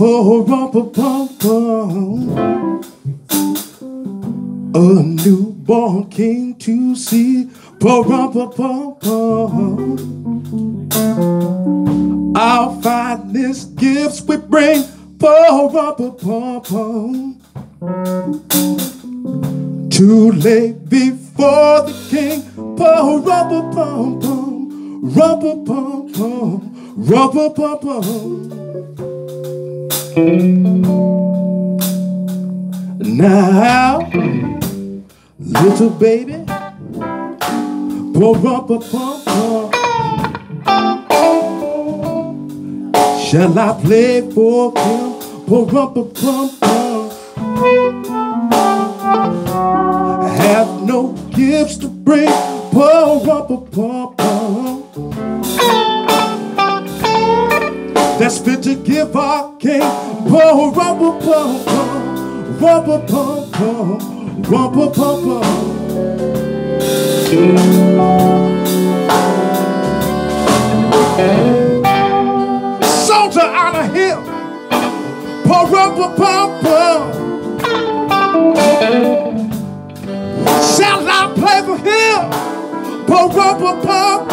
pour up a pum. A newborn king to see, pour up a pum pum. Our finest gifts we bring, pour up a pum pum. To lay before the king, pour up a pum pum. Rubber pum pum, rubber pum pum. Now, little baby, pour rubber pum pum. Shall I play for him? Pour rubber pum pum. I have no gifts to bring. Pour rubber pum pum. That's fit to give our king. Whoa, rumble, pum, pum, rumble, rumble, out of him. Pum, rumble. Shall I play for him? Pum, rumble, pum,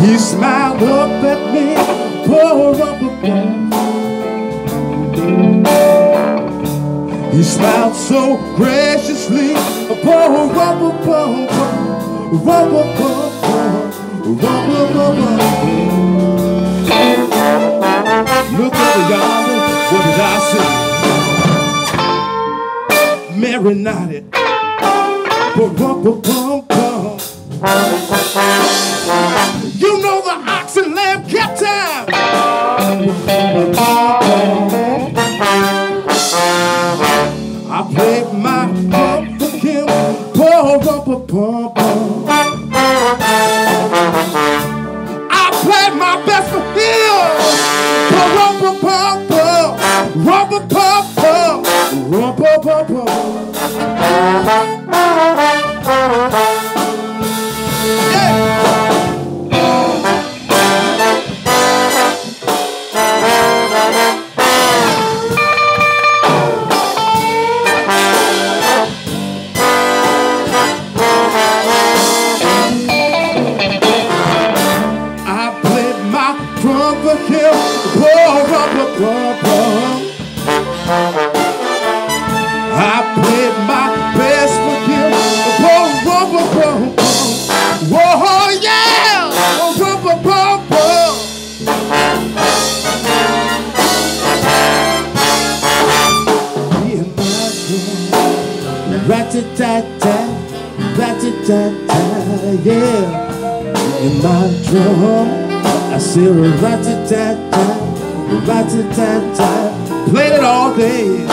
He smiled up at me, pour up a bum. He smiled so graciously, pour up rub a bum, rub a bum. Look over yonder, what did I say? Mary nodded, pour I rat-a-tat-tat, rat-a-tat-tat, yeah. In my drum, I see a rat-a-tat-tat, rat-a-tat-tat, played it all day.